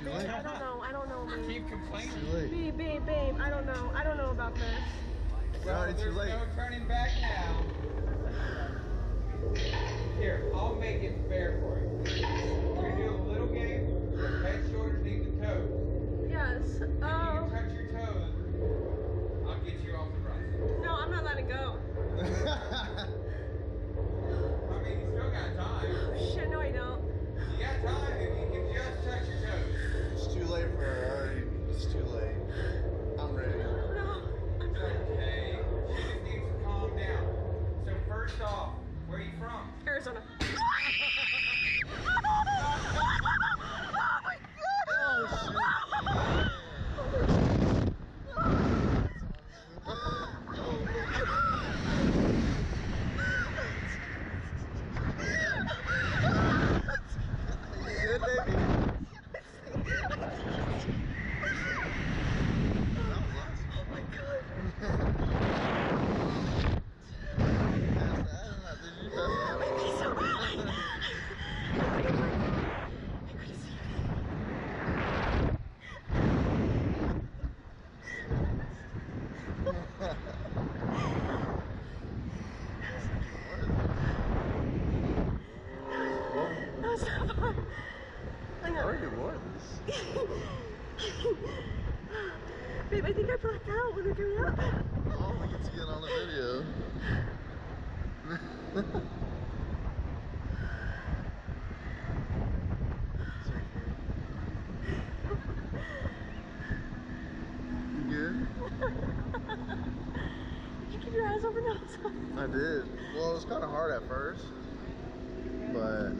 too babe. I don't know. I don't know, man. Keep Too complaining. late. Babe, babe, babe. I don't know. I don't know about this. It's Well, already too there's late. no turning back now. Late for her already. It's too late. I'm ready. No. I'm It's not. okay. She just needs to calm down. So first off, where are you from? Arizona. Already. Babe, I think I blacked out when we coming up. Oh, we get to get on the video. You good? Did you keep your eyes open? I did. Well, it was kind of hard at first, but